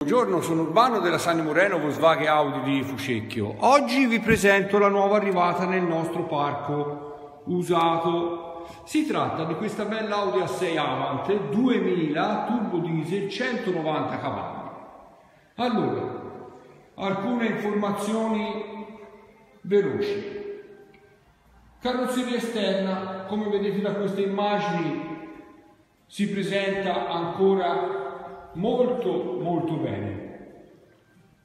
Buongiorno, sono Urbano della Sani Moreno Volkswagen Audi di Fucecchio. Oggi vi presento la nuova arrivata nel nostro parco usato. Si tratta di questa bella Audi A6 Avant 2000 turbo diesel 190 cavalli. Allora, alcune informazioni veloci. Carrozzeria esterna, come vedete da queste immagini, si presenta ancora molto molto bene.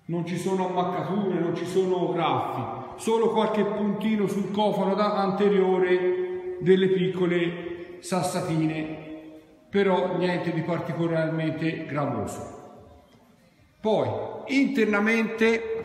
Non ci sono ammaccature, non ci sono graffi, solo qualche puntino sul cofano anteriore delle piccole sassatine, però niente di particolarmente gravoso. Poi internamente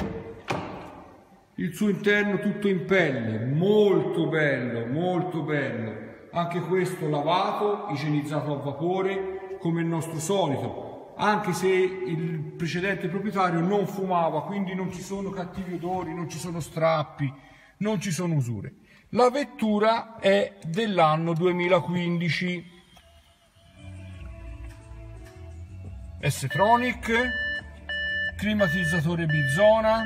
il suo interno tutto in pelle, molto bello, molto bello. Anche questo lavato, igienizzato a vapore, come il nostro solito anche se il precedente proprietario non fumava, quindi non ci sono cattivi odori, non ci sono strappi, non ci sono usure. La vettura è dell'anno 2015. S-Tronic, climatizzatore bizona,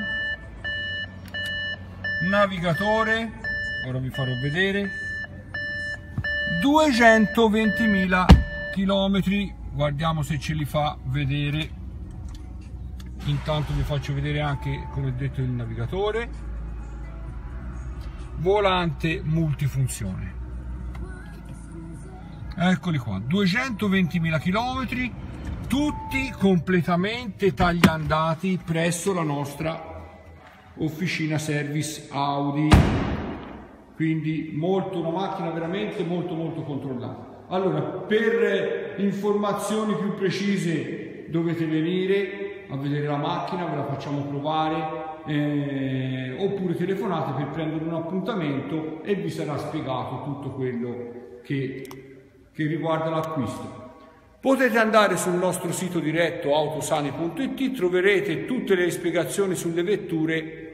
navigatore, ora vi farò vedere, 220.000 chilometri guardiamo se ce li fa vedere. Intanto vi faccio vedere anche come detto il navigatore. Volante multifunzione. Eccoli qua. 220.000 km tutti completamente tagliandati presso la nostra officina service Audi. Quindi molto una macchina veramente molto molto controllata allora, per informazioni più precise dovete venire a vedere la macchina, ve la facciamo provare, eh, oppure telefonate per prendere un appuntamento e vi sarà spiegato tutto quello che, che riguarda l'acquisto. Potete andare sul nostro sito diretto autosani.it, troverete tutte le spiegazioni sulle vetture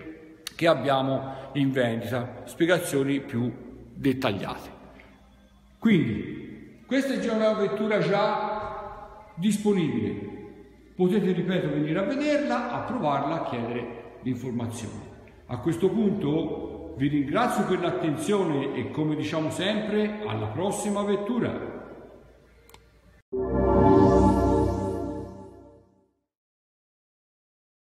che abbiamo in vendita, spiegazioni più dettagliate. Quindi questa è già una vettura già disponibile. Potete, ripeto, venire a vederla, a provarla, a chiedere informazioni. A questo punto vi ringrazio per l'attenzione e come diciamo sempre, alla prossima vettura.